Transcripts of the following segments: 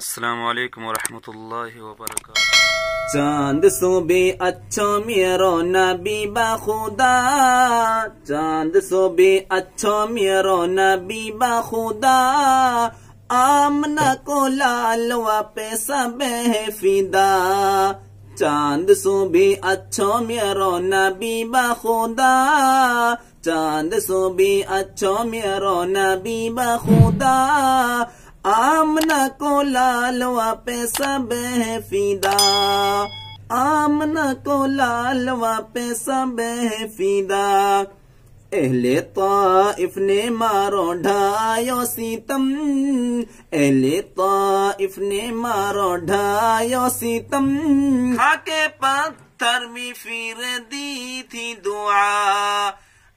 السلام عليكم ورحمة الله وبركاته. چاند صبح اچھو میرو نبی با چاند صبح اچھو میرو نبی با آمنا کو لال پیسا بے چاند صبح اچھو میرو نبی با چاند صبح اچھو میرو نبی با آمنا کو لال و پیسہ بے فدا آمنا کو لال و پیسہ بے فدا اہل طائف نے مارو ڈھائیو سیتم اہل طائف نے مارو ڈھائیو سیتم کھا کے پتھر بھی پھر دی تھی دعا۔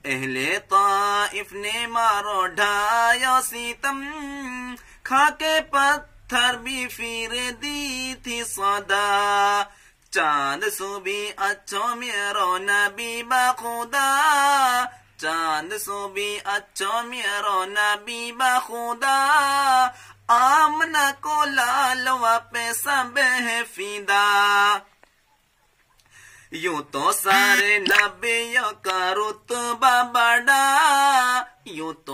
اہل طائف نے مارو ڈھائیو سیتم کھا کے پتھر بھی پھر دی تھی صدا چاند سو بھی اچھو میرو نبی بخدا چاند سو بھی اچھو میرو نبی بخدا آمنا کو لال و پیسہ بے فیدا۔ یوں تو سارے نبیوں کا رتبہ بڑا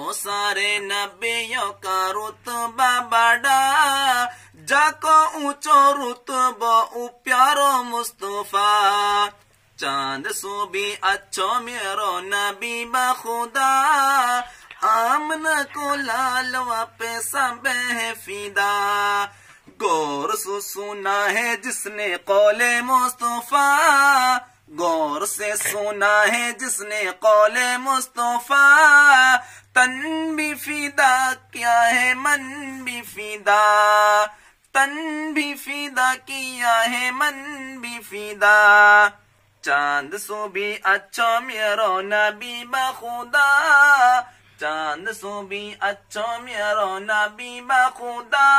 تو سارے نبیوں کا رتبہ بڑا جا کو اونچو رتبہ، او پیارو مصطفیٰ۔ چاند سو بھی اچھو، میرو نبی بخدا آمنا کو لال و پیسہ بے فیدا گور سو سنا ہے جس نے قول مصطفیٰ۔ سے سنا ہے جس نے قول مصطفیٰ۔ تن بھی فیدا کیا ہے من بھی فیدا تن بھی فیدا کیا ہے من بھی فیدا چاند سو بھی اچھو میرو نبی بخدا چاند سو بھی اچھو میرو نبی بخدا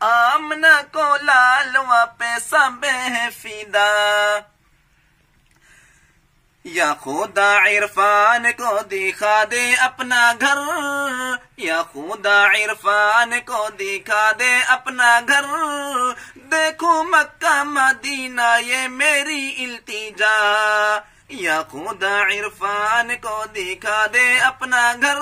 آمنا کو لال و پیسہ بے فیدا یا خدا عرفان کو دکھا دے اپنا گھر، یا خدا عرفان کو دکھا دے اپنا گھر۔ دیکھو مکہ، مدینہ، یہ میری التجا۔ یا خدا عرفان کو دکھا دے اپنا گھر۔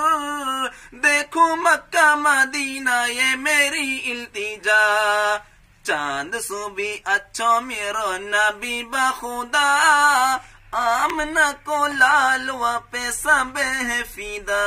دیکھو مکہ، مدینہ، یہ میری التجا۔ چاند سو بھی اچھو میرو نبی بخدا آمنا کو لال و پیسہ بے فیدا